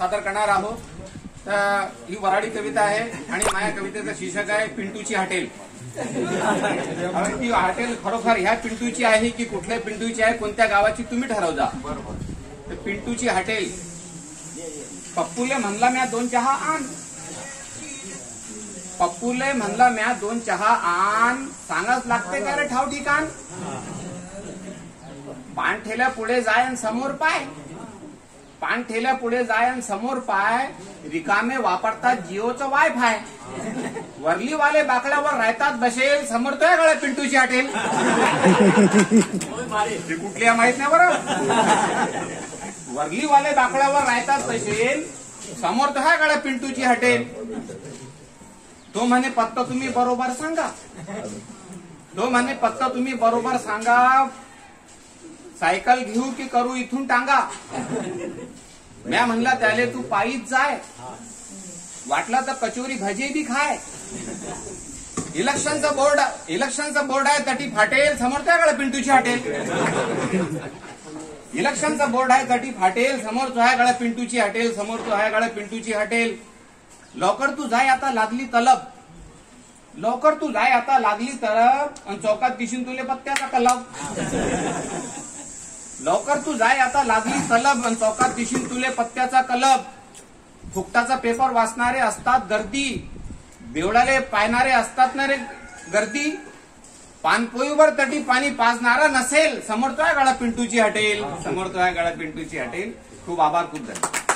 सादर करणार आहोत. तर ही वराडी कविता आहे आणि माझ्या कवितेचं शीर्षक आहे पिंटूची हॉटेल. ती हॉटेल खरोखर ह्या पिंटूची आहे की कुठल्या पिंटूची आहे कोणत्या गावाची तुम्ही ठरवजा. तर पिंटूची हॉटेल. पप्पूले म्हणला म्या दोन चहा आण. पप्पूले म्हणला म्या दोन चहा आण. सांगाच लागते का रे ठाव ठिकाण? पान ठेल्या पुढे जाय आणि समोर पाय. पान ठेल्या पुढे जाय आणि समोर पाय. रिकामे वापरतात जिओचं वायफाय. वरलीवाले बाकड्यावर राहतात बसेल. समोर तो गळ्या पिंटूची हटेल. ते कुठली माहीत नाही बरं? वरलीवाले बाकड्यावर राहतात बसेल. समोर तो ह्या गळ्या पिंटूची हटेल. तो म्हणे पत्ता तुम्ही बरोबर सांगा. तो म्हणे पत्ता तुम्ही बरोबर सांगा. सायकल घेऊ की करू इथून टांगा. म्या म्हणला त्याले तू पायीच जाय. वाटला तर कचोरी भजी बी खाय. इलेक्शनचा बोर्ड इलेक्शनचा बोर्ड आहे तटी फाटेल समोर त्याकडे पिंटूची हॉटेल. इलेक्शनचा बोर्ड आहे तटी फाटेल समोर तो आहे गळ्या पिंटूची हॉटेल समोर तो आहे गळ्या पिंटूची हॉटेल. लवकर तू जाय आता लागली तलब. लवकर तू जाय आता लागली तलब. आणि चौकात दिसून तुले पत्त्याचा कलब लवकर तू जाय आता लागली सलब आणि चौकात दिशीन तुले पत्त्याचा कलब. फुकटाचा पेपर वाचणारे असतात गर्दी. बेवडाले पायणारे असतात ना रे गर्दी? पानपोईवर तटी पाणी पाजणारा नसेल. समोर तो आहे पिंटूची हटेल. समोर तो आहे पिंटूची हटेल. खूप आभार खूप धन्यवाद.